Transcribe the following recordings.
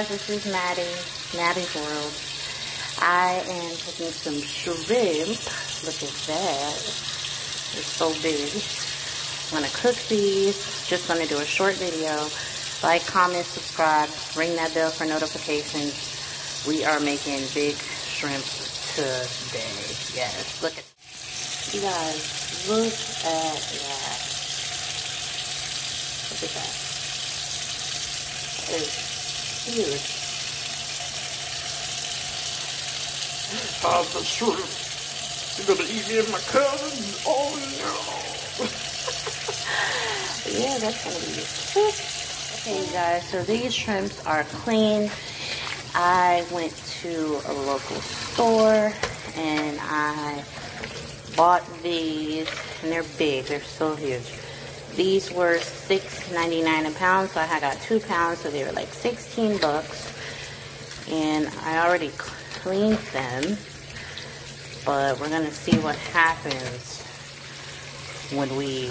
guys, this is Maddy, Maddy's World. I am cooking some shrimp. Look at that. It's so big. I'm gonna cook these. Just gonna do a short video. Like, comment, subscribe, ring that bell for notifications. We are making big shrimp today. Yes, look at you guys, look at that. Look at that. That is huge. How's the shrimp? You're gonna eat me and my cousins? Oh no! yeah, that's gonna be quick. Okay, guys, so these shrimps are clean. I went to a local store and I bought these, and they're big, they're so huge. These were $6.99 a pound, so I got two pounds, so they were like 16 bucks. And I already cleaned them, but we're gonna see what happens when we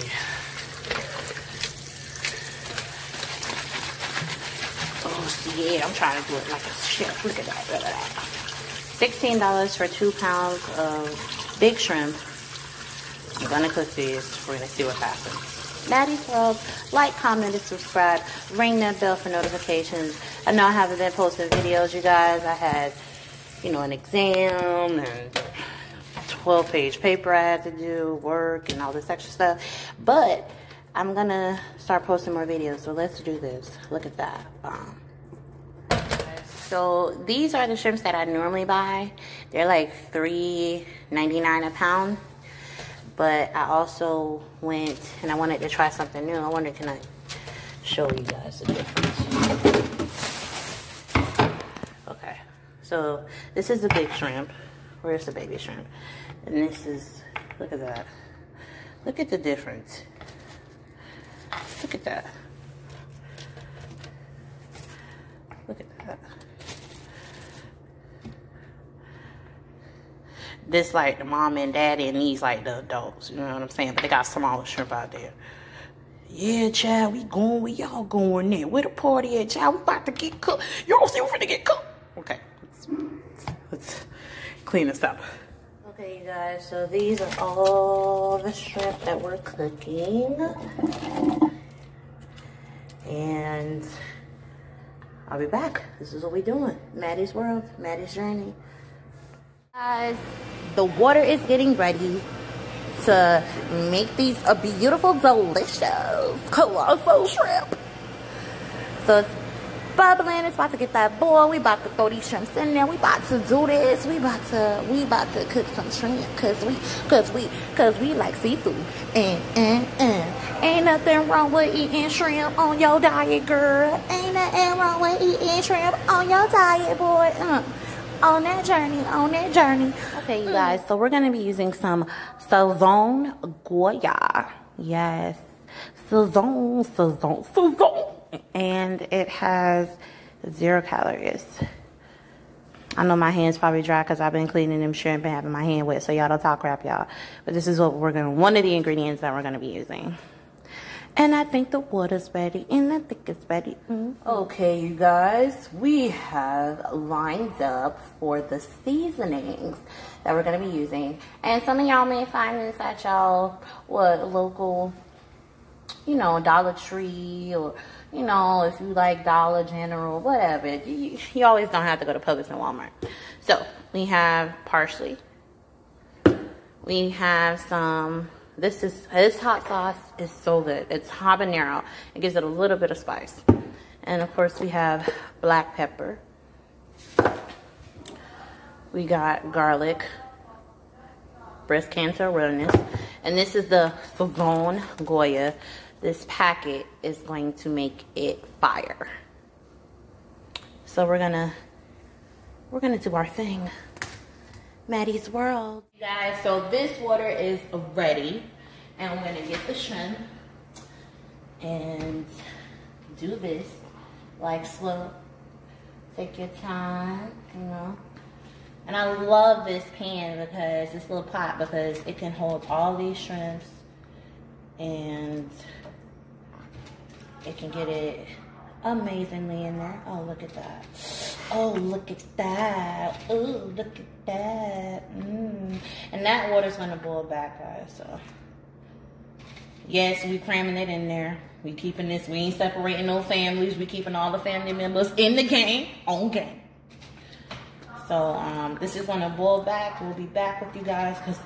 Oh, yeah, I'm trying to do it like a chef. Look at that, look at that. $16 for two pounds of big shrimp. I'm gonna cook these. We're gonna see what happens. Maddy's World, like, comment, and subscribe. Ring that bell for notifications. I know I haven't been posting videos, you guys. I had you know, an exam and 12 page paper I had to do, work and all this extra stuff. But I'm gonna start posting more videos, so let's do this. Look at that. Um, so these are the shrimps that I normally buy. They're like $3.99 a pound. But I also went and I wanted to try something new. I wonder can I show you guys the difference. Okay, so this is the big shrimp. Where's the baby shrimp? And this is, look at that. Look at the difference. Look at that. Look at that. This like the mom and daddy and these like the adults. You know what I'm saying? But they got smaller shrimp out there. Yeah, child, we going where y'all going there. Where the party at, child? We about to get cooked. Y'all see we're finna get cooked. Okay let's clean this up. Okay, you guys, so these are all the shrimp that we're cooking. And I'll be back. This is what we're doing. Maddy's World, Maddy's Journey. Guys, the water is getting ready to make these a beautiful, delicious, colossal shrimp. So it's bubbling. It's about to get that boil. We about to throw these shrimps in there. We about to do this. We about to we about to cook some shrimp cause we cause we cause we like seafood. And and and ain't nothing wrong with eating shrimp on your diet, girl. Ain't nothing wrong with eating shrimp on your diet, boy. Uh, on that journey, on that journey. Okay, you guys. So we're gonna be using some Sazon Goya. Yes, Sazon, Sazon, Sazon and it has zero calories. I know my hand's probably dry because I've been cleaning them shrimp and having my hand wet, so y'all don't talk crap, y'all. But this is what we're gonna, one of the ingredients that we're gonna be using. And I think the water's ready, and I think it's ready. Mm -hmm. Okay, you guys, we have lined up for the seasonings that we're gonna be using. And some of y'all may find this at y'all, what, local, you know, Dollar Tree or you know, if you like Dollar General, whatever. You, you always don't have to go to Publix and Walmart. So we have parsley. We have some, this is, this hot sauce is so good. It's habanero. It gives it a little bit of spice. And of course we have black pepper. We got garlic, breast cancer awareness. And this is the Sazon Goya this packet is going to make it fire. So we're gonna we're gonna do our thing. Maddy's World. Guys, so this water is ready. And I'm gonna get the shrimp and do this like slow. Take your time, you know. And I love this pan because this little pot because it can hold all these shrimps and it can get it amazingly in there. Oh, look at that. Oh, look at that. Oh, look at that. Mm. And that water's gonna boil back, guys, so. Yes, we cramming it in there. We keeping this, we ain't separating no families. We keeping all the family members in the game, on game. So um, this is gonna boil back. We'll be back with you guys because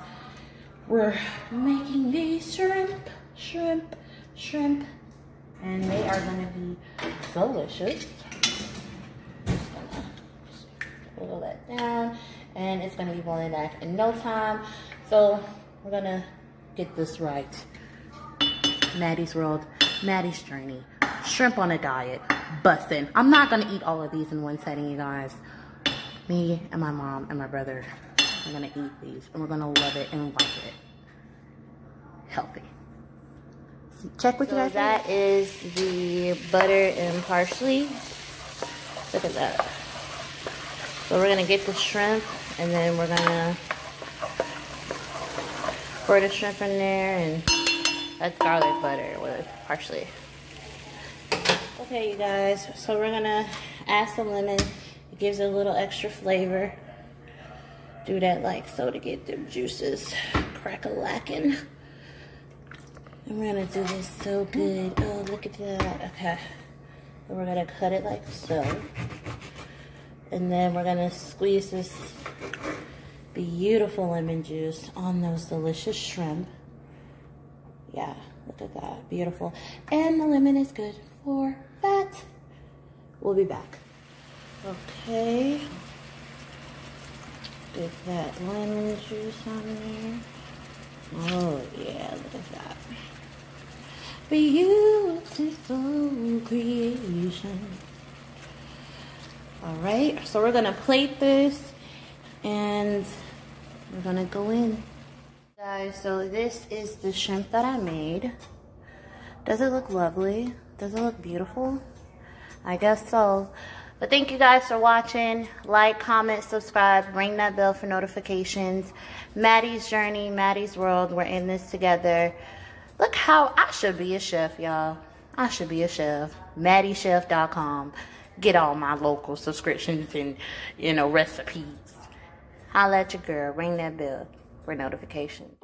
we're making these shrimp, shrimp, shrimp, and they are gonna be delicious. Pull that down, and it's gonna be boiling back in no time. So we're gonna get this right. Maddy's World, Maddy's Journey, shrimp on a diet, bussin'. I'm not gonna eat all of these in one setting, you guys. Me and my mom and my brother are gonna eat these, and we're gonna love it and like it. Healthy. Check what so you guys that is the butter and parsley. Look at that. So we're gonna get the shrimp, and then we're gonna pour the shrimp in there and that's garlic butter with parsley. Okay, you guys, so we're gonna add some lemon. It gives it a little extra flavor. Do that like so to get them juices crack-a-lacking. We're gonna do this so good. Oh, look at that. Okay. And we're gonna cut it like so. And then we're gonna squeeze this beautiful lemon juice on those delicious shrimp yeah, look at that, beautiful. And the lemon is good for that. We'll be back. Okay. Get that lemon juice on there. Oh yeah, look at that. Beautiful creation. All right, so we're gonna plate this and we're gonna go in. Guys, so this is the shrimp that I made. Does it look lovely? Does it look beautiful? I guess so. But thank you guys for watching. Like, comment, subscribe, ring that bell for notifications. Maddy's Journey, Maddy's World, we're in this together. Look how I should be a chef, y'all. I should be a chef. MaddieChef.com. Get all my local subscriptions and, you know, recipes. Holla at your girl. Ring that bell for notifications.